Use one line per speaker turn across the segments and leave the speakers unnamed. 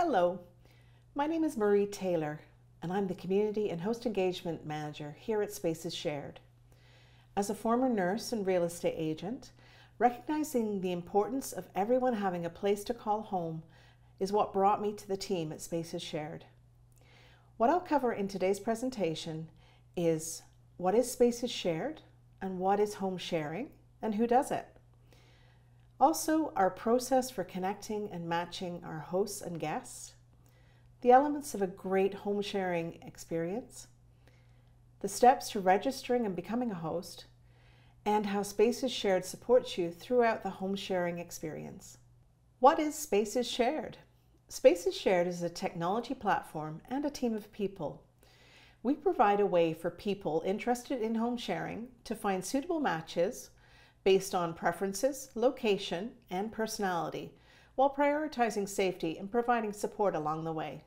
Hello, my name is Marie Taylor, and I'm the Community and Host Engagement Manager here at Spaces Shared. As a former nurse and real estate agent, recognizing the importance of everyone having a place to call home is what brought me to the team at Spaces Shared. What I'll cover in today's presentation is what is Spaces Shared and what is home sharing and who does it. Also, our process for connecting and matching our hosts and guests, the elements of a great home sharing experience, the steps to registering and becoming a host, and how Spaces Shared supports you throughout the home sharing experience. What is Spaces Shared? Spaces Shared is a technology platform and a team of people. We provide a way for people interested in home sharing to find suitable matches based on preferences, location, and personality, while prioritizing safety and providing support along the way.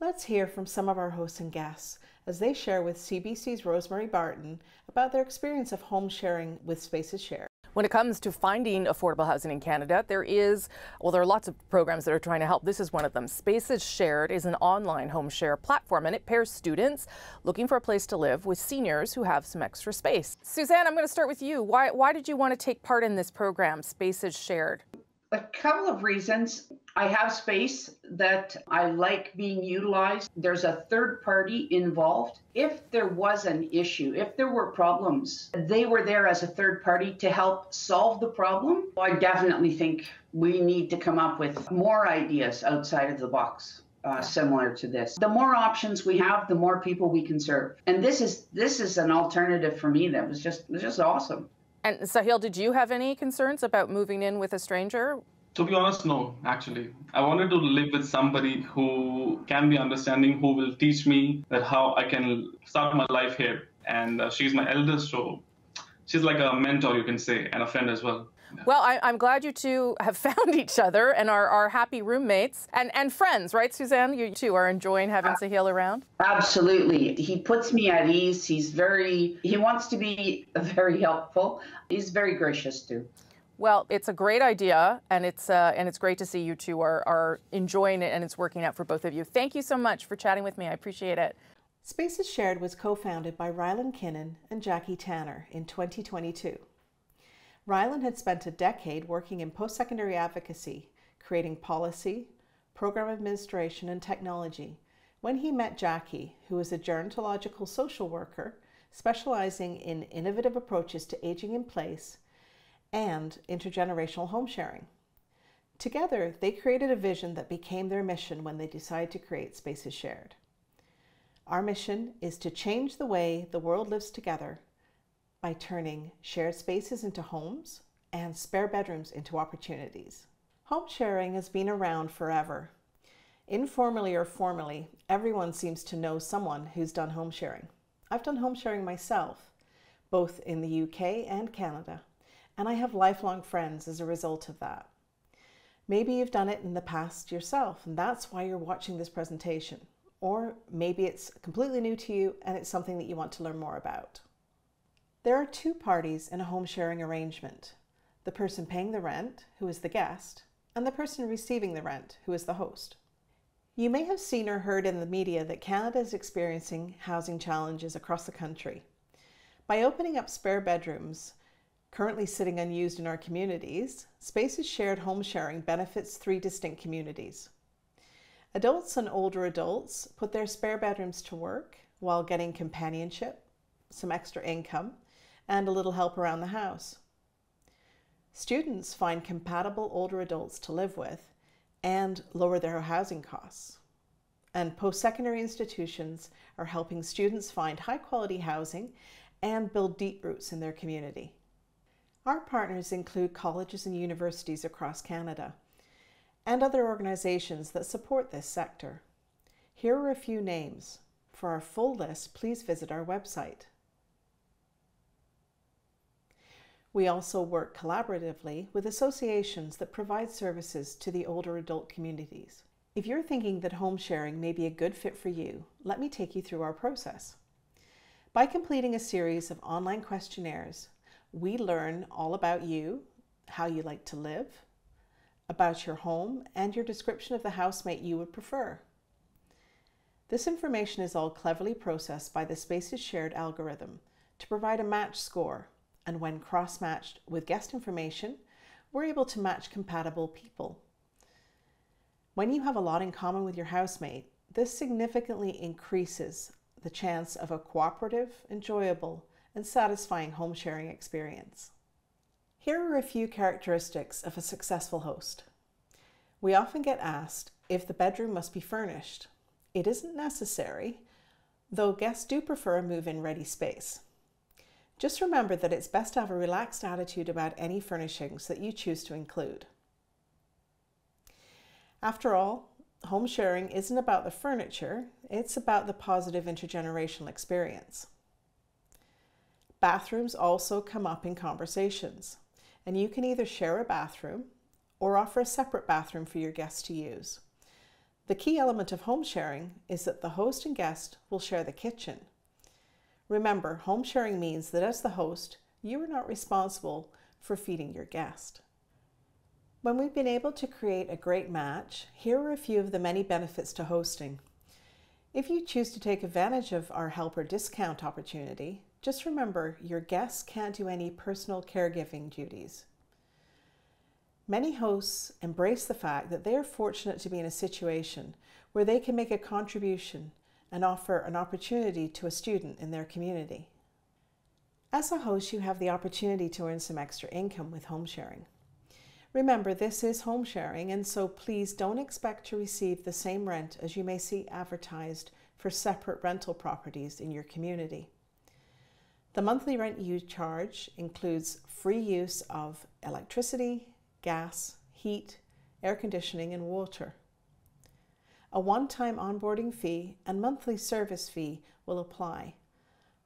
Let's hear from some of our hosts and guests as they share with CBC's Rosemary Barton about their experience of home sharing with Spaces Shared.
When it comes to finding affordable housing in Canada, there is, well, there are lots of programs that are trying to help. This is one of them. Spaces Shared is an online home share platform and it pairs students looking for a place to live with seniors who have some extra space. Suzanne, I'm going to start with you. Why, why did you want to take part in this program, Spaces Shared?
A couple of reasons. I have space that I like being utilized. There's a third party involved. If there was an issue, if there were problems, they were there as a third party to help solve the problem. I definitely think we need to come up with more ideas outside of the box. Uh, similar to this. The more options we have, the more people we can serve. And this is this is an alternative for me that was just was just awesome.
And Sahil, did you have any concerns about moving in with a stranger?
To be honest, no, actually. I wanted to live with somebody who can be understanding, who will teach me that how I can start my life here. And uh, she's my eldest, so she's like a mentor, you can say, and a friend as well.
Well, I, am glad you two have found each other and are, are happy roommates and, and friends, right, Suzanne? You two are enjoying having Sahil around?
Absolutely. He puts me at ease. He's very, he wants to be very helpful. He's very gracious too.
Well, it's a great idea, and it's uh, and it's great to see you two are, are enjoying it, and it's working out for both of you. Thank you so much for chatting with me. I appreciate it.
Spaces Shared was co-founded by Rylan Kinnan and Jackie Tanner in 2022. Rylan had spent a decade working in post-secondary advocacy, creating policy, program administration, and technology when he met Jackie, who is a gerontological social worker specializing in innovative approaches to aging in place and intergenerational home sharing. Together, they created a vision that became their mission when they decided to create Spaces Shared. Our mission is to change the way the world lives together by turning shared spaces into homes and spare bedrooms into opportunities. Home sharing has been around forever. Informally or formally, everyone seems to know someone who's done home sharing. I've done home sharing myself, both in the UK and Canada and I have lifelong friends as a result of that. Maybe you've done it in the past yourself, and that's why you're watching this presentation. Or maybe it's completely new to you and it's something that you want to learn more about. There are two parties in a home sharing arrangement the person paying the rent, who is the guest, and the person receiving the rent, who is the host. You may have seen or heard in the media that Canada is experiencing housing challenges across the country. By opening up spare bedrooms, currently sitting unused in our communities, Spaces Shared Home Sharing benefits three distinct communities. Adults and older adults put their spare bedrooms to work while getting companionship, some extra income, and a little help around the house. Students find compatible older adults to live with and lower their housing costs. And post-secondary institutions are helping students find high quality housing and build deep roots in their community. Our partners include colleges and universities across Canada and other organizations that support this sector. Here are a few names. For our full list, please visit our website. We also work collaboratively with associations that provide services to the older adult communities. If you're thinking that home sharing may be a good fit for you, let me take you through our process. By completing a series of online questionnaires, we learn all about you, how you like to live, about your home, and your description of the housemate you would prefer. This information is all cleverly processed by the Spaces Shared algorithm to provide a match score, and when cross matched with guest information, we're able to match compatible people. When you have a lot in common with your housemate, this significantly increases the chance of a cooperative, enjoyable, and satisfying home sharing experience. Here are a few characteristics of a successful host. We often get asked if the bedroom must be furnished. It isn't necessary, though guests do prefer a move in ready space. Just remember that it's best to have a relaxed attitude about any furnishings that you choose to include. After all, home sharing isn't about the furniture, it's about the positive intergenerational experience. Bathrooms also come up in conversations, and you can either share a bathroom or offer a separate bathroom for your guests to use. The key element of home sharing is that the host and guest will share the kitchen. Remember, home sharing means that as the host, you are not responsible for feeding your guest. When we've been able to create a great match, here are a few of the many benefits to hosting. If you choose to take advantage of our helper discount opportunity, just remember your guests can't do any personal caregiving duties. Many hosts embrace the fact that they are fortunate to be in a situation where they can make a contribution and offer an opportunity to a student in their community. As a host, you have the opportunity to earn some extra income with home sharing. Remember, this is home sharing, and so please don't expect to receive the same rent as you may see advertised for separate rental properties in your community. The monthly rent you charge includes free use of electricity, gas, heat, air conditioning, and water. A one time onboarding fee and monthly service fee will apply.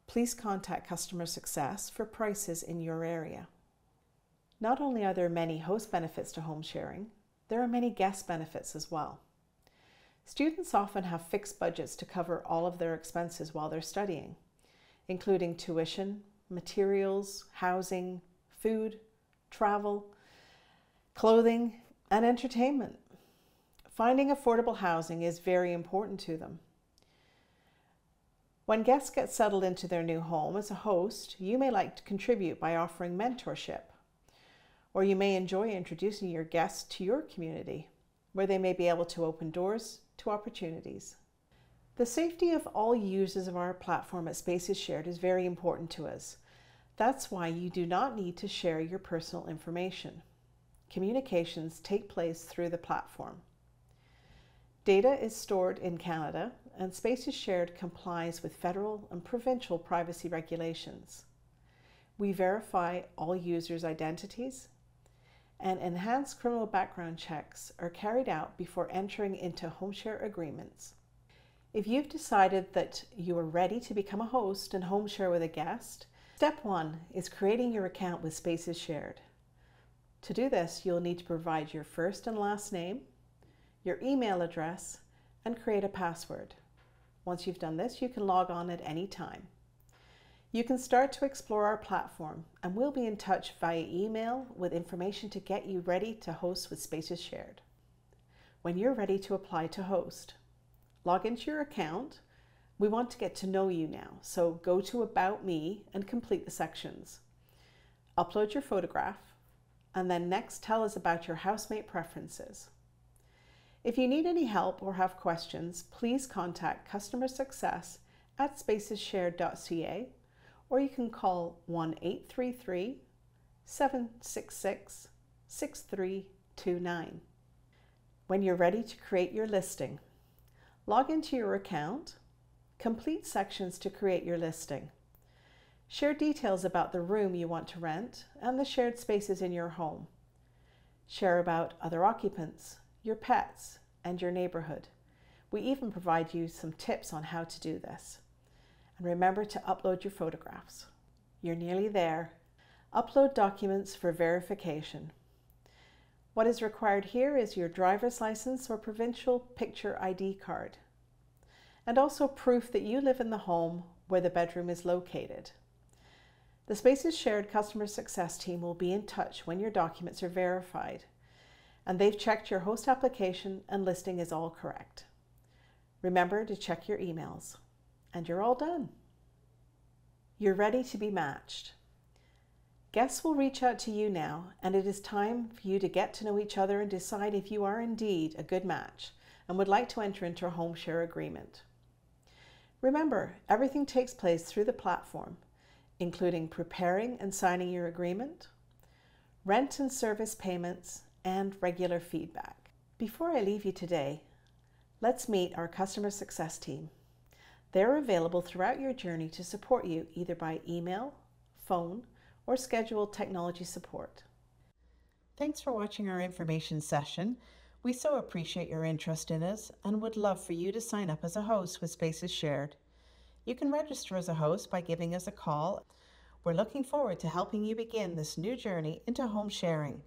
Please contact customer success for prices in your area. Not only are there many host benefits to home sharing, there are many guest benefits as well. Students often have fixed budgets to cover all of their expenses while they're studying, including tuition, materials, housing, food, travel, clothing, and entertainment. Finding affordable housing is very important to them. When guests get settled into their new home as a host, you may like to contribute by offering mentorship or you may enjoy introducing your guests to your community, where they may be able to open doors to opportunities. The safety of all users of our platform at Spaces Shared is very important to us. That's why you do not need to share your personal information. Communications take place through the platform. Data is stored in Canada, and Spaces Shared complies with federal and provincial privacy regulations. We verify all users' identities, and enhanced criminal background checks are carried out before entering into home share agreements. If you've decided that you are ready to become a host and home share with a guest, step one is creating your account with Spaces Shared. To do this, you'll need to provide your first and last name, your email address, and create a password. Once you've done this, you can log on at any time. You can start to explore our platform and we'll be in touch via email with information to get you ready to host with Spaces Shared. When you're ready to apply to host, log into your account. We want to get to know you now, so go to About Me and complete the sections. Upload your photograph, and then next tell us about your housemate preferences. If you need any help or have questions, please contact customer success at spacesshared.ca or you can call 1 833 766 6329. When you're ready to create your listing, log into your account, complete sections to create your listing. Share details about the room you want to rent and the shared spaces in your home. Share about other occupants, your pets, and your neighborhood. We even provide you some tips on how to do this. And remember to upload your photographs. You're nearly there. Upload documents for verification. What is required here is your driver's license or provincial picture ID card, and also proof that you live in the home where the bedroom is located. The Spaces Shared customer success team will be in touch when your documents are verified. and they've checked your host application and listing is all correct. Remember to check your emails, and you're all done. You're ready to be matched. Guests will reach out to you now, and it is time for you to get to know each other and decide if you are indeed a good match and would like to enter into a home share agreement. Remember, everything takes place through the platform, including preparing and signing your agreement, rent and service payments, and regular feedback. Before I leave you today, let's meet our customer success team. They're available throughout your journey to support you either by email, phone, or scheduled technology support. Thanks for watching our information session. We so appreciate your interest in us and would love for you to sign up as a host with Spaces Shared. You can register as a host by giving us a call. We're looking forward to helping you begin this new journey into home sharing.